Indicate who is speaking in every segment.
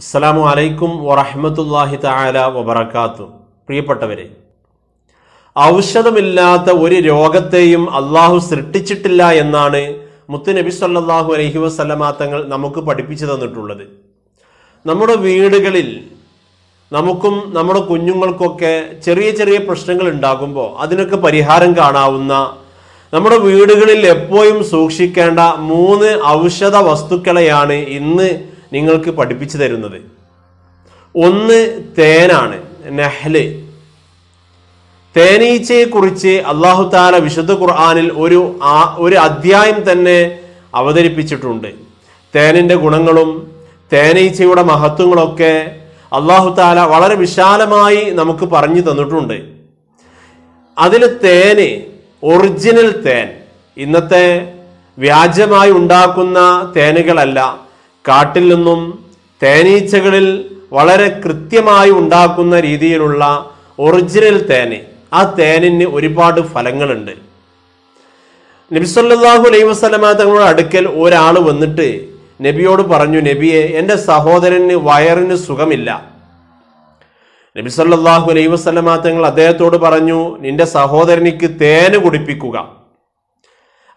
Speaker 1: അസ്സലാമു അലൈക്കും വറഹമത്തല്ലാഹി താല വബർക്കാത്തു പ്രിയപ്പെട്ടവരെ ഔഷധമില്ലാത്ത ഒരു രോഗത്തെയും അള്ളാഹു സൃഷ്ടിച്ചിട്ടില്ല എന്നാണ് മുത്തുനബി സല്ലാഹു അലൈഹി വസല്ലമ തങ്ങൾ നമുക്ക് പഠിപ്പിച്ചു തന്നിട്ടുള്ളത്. നമ്മുടെ വീടുകളിൽ നമുക്കും നമ്മുടെ കുഞ്ഞുങ്ങൾക്കൊക്കെ ചെറിയ ചെറിയ പ്രശ്നങ്ങൾ ഉണ്ടാകുമ്പോൾ അതിനൊക്കെ പരിഹാരം കാണാവുന്ന നമ്മുടെ വീടുകളിൽ എപ്പോഴും സൂക്ഷിക്കേണ്ട മൂന്ന് ഔഷധ വസ്തുക്കളെയാണ് ഇന്ന് നിങ്ങൾക്ക് പഠിപ്പിച്ചു തരുന്നത്. ഒന്ന് തേനാണ് നെഹ്ല്. തേനീച്ചയെക്കുറിച്ച് അള്ളാഹു താല വിശുദ്ധ ഖുർആാനിൽ ഒരു ഒരു അധ്യായം തന്നെ അവതരിപ്പിച്ചിട്ടുണ്ട്. തേനിന്റെ ഗുണങ്ങളും തേനീച്ചയുടെ മഹത്വങ്ങളൊക്കെ അള്ളാഹു താല വളരെ വിശാലമായി നമുക്ക് പറഞ്ഞു തന്നിട്ടുണ്ട്. അതിൽ തേന് ഒറിജിനൽ തേൻ ഇന്നത്തെ വ്യാജമായി ഉണ്ടാക്കുന്ന തേനുകളല്ല കാട്ടിൽ നിന്നും തേനീച്ചകളിൽ വളരെ കൃത്യമായി ഉണ്ടാക്കുന്ന രീതിയിലുള്ള ഒറിജിനൽ തേന്. ആ തേനിന് ഒരുപാട് ഫലങ്ങളുണ്ട്. നബിസല്ലാഹു അലൈഹി വസ്ലമ തങ്ങളുടെ അടുക്കൽ ഒരാൾ വന്നിട്ട് നബിയോട് പറഞ്ഞു നബിയെ എന്റെ സഹോദരന് വയറിന് സുഖമില്ല. നബി സല്ലല്ലാഹു അലൈഹി വസല്ലമ തങ്ങൾ അദ്ദേഹത്തോട് പറഞ്ഞു നിന്റെ സഹോദരനിക്ക് തേന് കുടിപ്പിക്കുക.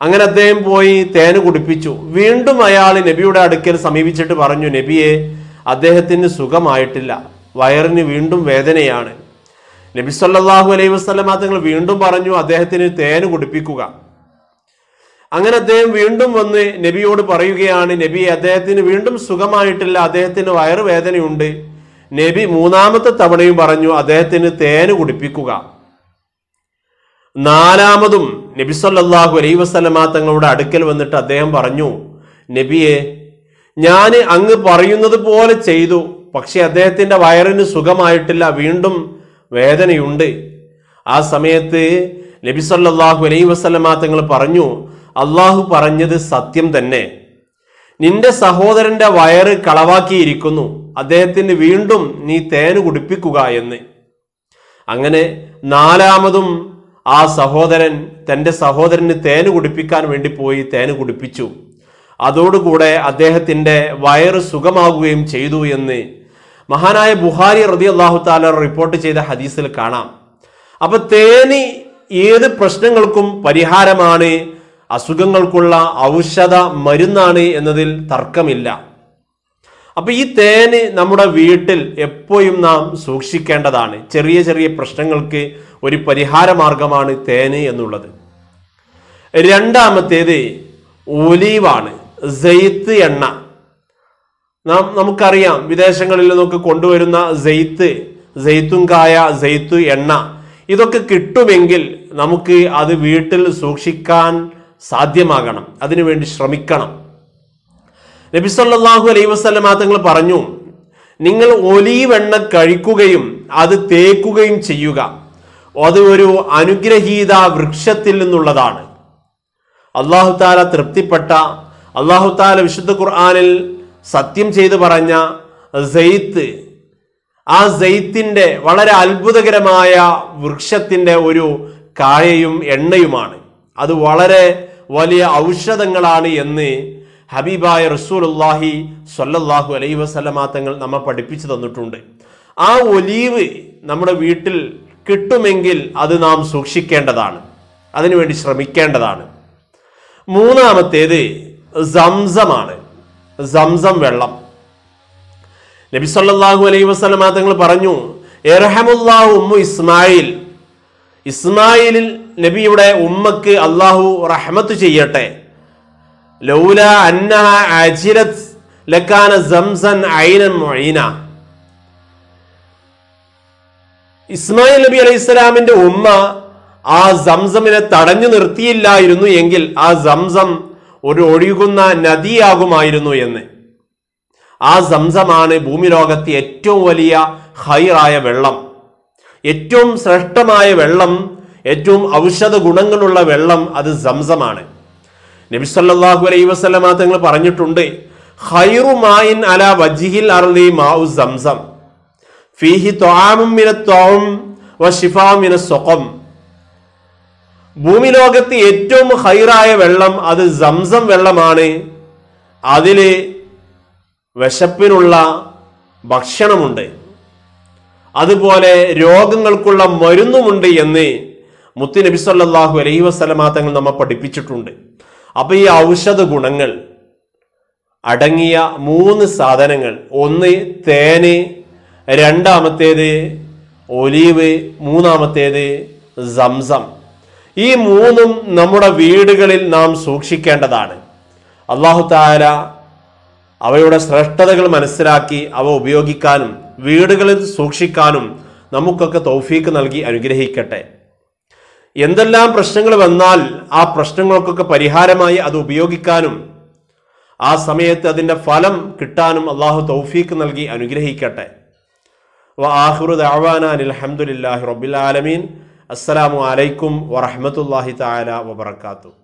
Speaker 1: അങ്ങനെ അദ്ദേഹം പോയി തേന് കുടിപ്പിച്ചു. വീണ്ടും അയാൾ നബിയുടെ അടുക്കൽ സമീപിച്ചിട്ട് പറഞ്ഞു നബിയെ അദ്ദേഹത്തിന് സുഖമായിട്ടില്ല. വയറിന് വീണ്ടും വേദനയാണ്. നബി സല്ലാഹു അലൈഹി വസല്ലമ തങ്ങൾ വീണ്ടും പറഞ്ഞു അദ്ദേഹത്തിന് തേന് കുടിപ്പിക്കുക. അങ്ങനെ അദ്ദേഹം വീണ്ടും വന്ന് നബിയോട് പറയുകയാണ് നബി അദ്ദേഹത്തിന് വീണ്ടും സുഖമായിട്ടില്ല. അദ്ദേഹത്തിന് വയറുവേദനയുണ്ട്. നബി മൂന്നാമത്തെ തവണയും പറഞ്ഞു അദ്ദേഹത്തിന് തേന് കുടിപ്പിക്കുക. നാലാമതും നബി സല്ലാഹു അലൈ വസല്ലമ തങ്ങളുടെ അടുക്കൽ വന്നിട്ട് അദ്ദേഹം പറഞ്ഞു നബിയെ ഞാൻ അങ്ങ് പറയുന്നത് പോലെ ചെയ്തു. പക്ഷെ അദ്ദേഹത്തിന്റെ വയറിന് സുഖമായിട്ടില്ല. വീണ്ടും വേദനയുണ്ട്. ആ സമയത്ത് നബി സല്ലാഹു അലൈ വസല്ലമ തങ്ങൾ പറഞ്ഞു അള്ളാഹു പറഞ്ഞത് സത്യം തന്നെ. നിന്റെ സഹോദരന്റെ വയറ് കളവാക്കിയിരിക്കുന്നു. അദ്ദേഹത്തിന് വീണ്ടും നീ തേന് കുടിപ്പിക്കുക എന്ന്. അങ്ങനെ നാലാമതും ആ സഹോദരൻ തന്റെ സഹോദരന് തേന് കുടിപ്പിക്കാൻ വേണ്ടി പോയി തേന് കുടിപ്പിച്ചു. അതോടുകൂടെ അദ്ദേഹത്തിന്റെ വയറ് സുഖമാകുകയും ചെയ്തു എന്ന് മഹാനായ ബുഹാരി റതി അള്ളാഹു താല റിപ്പോർട്ട് ചെയ്ത ഹദീസിൽ കാണാം. അപ്പൊ തേന് ഏത് പ്രശ്നങ്ങൾക്കും പരിഹാരമാണ് അസുഖങ്ങൾക്കുള്ള ഔഷധ മരുന്നാണ് എന്നതിൽ തർക്കമില്ല. അപ്പൊ ഈ തേന് നമ്മുടെ വീട്ടിൽ എപ്പോഴും നാം സൂക്ഷിക്കേണ്ടതാണ്. ചെറിയ ചെറിയ പ്രശ്നങ്ങൾക്ക് ഒരു പരിഹാര മാർഗമാണ് തേന് എന്നുള്ളത്. രണ്ടാമത്തേത് ഒലീവാണ്. സെയ്ത്ത് എണ്ണ. നാം നമുക്കറിയാം വിദേശങ്ങളിൽ നിന്നൊക്കെ കൊണ്ടുവരുന്ന സെയ്ത്ത് സെയ്ത്തുങ്കായ സെയ്ത്ത് എണ്ണ. ഇതൊക്കെ കിട്ടുമെങ്കിൽ നമുക്ക് അത് വീട്ടിൽ സൂക്ഷിക്കാൻ സാധ്യമാകണം. അതിനുവേണ്ടി ശ്രമിക്കണം. നബി അലൈ വസല്ലമ തങ്ങൾ പറഞ്ഞു നിങ്ങൾ ഒലീവെണ്ണ കഴിക്കുകയും അത് തേക്കുകയും ചെയ്യുക. അത് ഒരു അനുഗ്രഹീത വൃക്ഷത്തിൽ നിന്നുള്ളതാണ്. അള്ളാഹു താല തൃപ്തിപ്പെട്ട അള്ളാഹു താല വിശുദ്ധ ഖുർആാനിൽ സത്യം ചെയ്തു പറഞ്ഞ സെയ്ത്ത് ആ സെയ്ത്തിന്റെ വളരെ അത്ഭുതകരമായ വൃക്ഷത്തിന്റെ ഒരു കായയും എണ്ണയുമാണ്. അത് വളരെ വലിയ ഔഷധങ്ങളാണ് എന്ന് ഹബീബായ റസൂലുല്ലാഹി സ്വല്ലല്ലാഹു അലൈഹി വസല്ലമ തങ്ങൾ നമ്മെ പഠിപ്പിച്ചു തന്നിട്ടുണ്ട്. ആ ഒലീവ് നമ്മുടെ വീട്ടിൽ കിട്ടുമെങ്കിൽ അത് നാം സൂക്ഷിക്കേണ്ടതാണ്. അതിനുവേണ്ടി ശ്രമിക്കേണ്ടതാണ്. മൂന്നാമത്തേത് സംസമാണ്. സംസം വെള്ളം. നബി സല്ലാഹു അലൈ വസല്ലമ തങ്ങൾ പറഞ്ഞു എർഹമുല്ലാഹു ഉമ്മു ഇസ്മായിൽ. ഇസ്മായിലിൽ നബിയുടെ ഉമ്മക്ക് അള്ളാഹു റഹ്മത്ത് ചെയ്യട്ടെ. ലൗല അന്നഹ ഇസ്മായിൽ നബി അലൈഹി ഇസ്ലാമിന്റെ ഉമ്മ ആ സംസമിനെ തടഞ്ഞു നിർത്തിയില്ലായിരുന്നു എങ്കിൽ ആ സംസം ഒരു ഒഴുകുന്ന നദിയാകുമായിരുന്നു എന്ന്. ആ സംസമാണ് ഭൂമി ലോകത്തെ ഏറ്റവും വലിയ ഹൈറായ വെള്ളം. ഏറ്റവും ശ്രേഷ്ഠമായ വെള്ളം ഏറ്റവും ഔഷധ ഗുണങ്ങളുള്ള വെള്ളം അത് സംസമാണ്. നബി സല്ലല്ലാഹു അലൈഹി വസല്ലമ തങ്ങൾ പറഞ്ഞിട്ടുണ്ട്. മായിൻ അല വജിഹിൽ അർളി മാവു സംസം. ഫീഹി ത്വാമും മിന സ്വഖം. ഭൂമി ഏറ്റവും ഹൈറായ വെള്ളം അത് സംസം വെള്ളമാണ്. അതിൽ വിശപ്പിനുള്ള ഭക്ഷണമുണ്ട്. അതുപോലെ രോഗങ്ങൾക്കുള്ള മരുന്നുമുണ്ട് എന്ന് മുത്തി നബി സല്ലല്ലാഹു അലൈഹി വസല്ലമ തങ്ങൾ നമ്മെ പഠിപ്പിച്ചിട്ടുണ്ട്. അപ്പൊ ഈ ഔഷധ ഗുണങ്ങൾ അടങ്ങിയ മൂന്ന് സാധനങ്ങൾ. ഒന്ന് തേന് രണ്ടാമത്തേത് ഒലീവ് മൂന്നാമത്തേത് സംസം. ഈ മൂന്നും നമ്മുടെ വീടുകളിൽ നാം സൂക്ഷിക്കേണ്ടതാണ്. അള്ളാഹു താര അവയുടെ ശ്രേഷ്ഠതകൾ മനസ്സിലാക്കി അവ ഉപയോഗിക്കാനും വീടുകളിൽ സൂക്ഷിക്കാനും നമുക്കൊക്കെ തൗഫീക്ക് നൽകി അനുഗ്രഹിക്കട്ടെ. എന്തെല്ലാം പ്രശ്നങ്ങൾ വന്നാൽ ആ പ്രശ്നങ്ങൾക്കൊക്കെ പരിഹാരമായി അത് ഉപയോഗിക്കാനും ആ സമയത്ത് അതിന്റെ ഫലം കിട്ടാനും അള്ളാഹു തൗഫീക്ക് നൽകി അനുഗ്രഹിക്കട്ടെ. അൽഹംദുലില്ലാഹി റബ്ബിൽ ആലമീൻ. അസ്സലാമു അലൈക്കും വറഹമത്തല്ലാഹി താല വബറകാതുഹു.